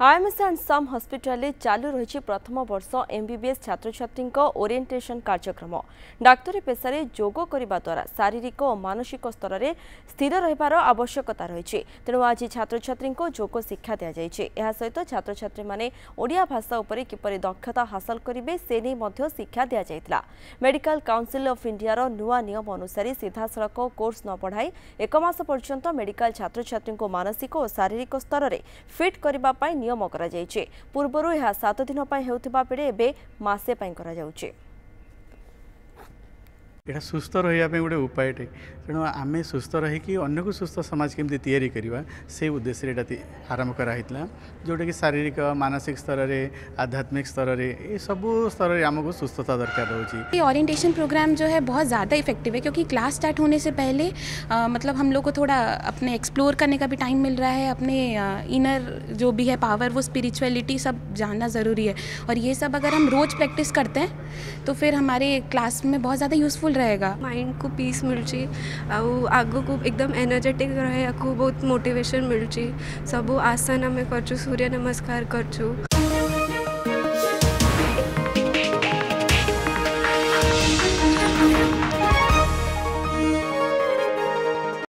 IMS and সম হসপিটালে চালু রয়েছে প্রথম বর্ষ এমবিবিএস ছাত্রছাত্রী ওরিয়েন্টেসন কার্যক্রম। ডাক্তারি পেশায় যোগ করা দ্বারা শারীরিক ও মানসিক স্তরের স্থির রহবার আবশ্যকতা রয়েছে তেণু আজ ছাত্রছাত্রী যোগ শিক্ষা দিয়াযাই এসব ছাত্রছাত্রী মানে ওড়িয়া ভাষা উপরে কিপর দক্ষতা হাসল করবে সে নিয়ে শিক্ষা দিয়াযাই মেডিকাল কাউন্সিল অফ ইন্ডিয়ার নূয়া নিয়ম অনুসারে সিধাসলখ কোর্স ন পড়াই একমাস পর্যন্ত মেডিকাল ছাত্রছাত্রী মানসিক ও শারীরিক স্তরের ফিট করা ନିୟମ କରାଯାଇଛି ପୂର୍ବରୁ ଏହା ସାତ ଦିନ ପାଇଁ ହେଉଥିବା ବେଳେ ଏବେ ମାସେ ପାଇଁ କରାଯାଉଛି এটা সুস্থ রহবা গোটে উপায়টে তেণু আমি সুস্থ রহিকি অন্যকে সুস্থ সমাজ কেমি তৈরি করা সেই উদ্দেশ্যে এটা আরম্ভ করা হয়েছিল जोटाकि शारीरिक मानसिक स्तर में आध्यात्मिक स्तर में ये सब स्तर में आमको सुस्थता दरकार रोचे ये ओरिएंटेशन प्रोग्राम जो है बहुत ज़्यादा इफेक्टिव है क्योंकि क्लास स्टार्ट होने से पहले आ, मतलब हम लोग को थोड़ा अपने एक्सप्लोर करने का भी टाइम मिल रहा है अपने इनर जो भी है पावर वो स्पिरिचुअलिटी सब जानना ज़रूरी है और ये सब अगर हम रोज़ प्रैक्टिस करते हैं तो फिर हमारे क्लास में बहुत ज़्यादा यूज़फुल रहेगा। माइंड को पीस मिलची आग को एकदम एनर्जेटिक रहे बहुत मोटिवेशन मिली सब आसन आम कर सूर्य नमस्कार कर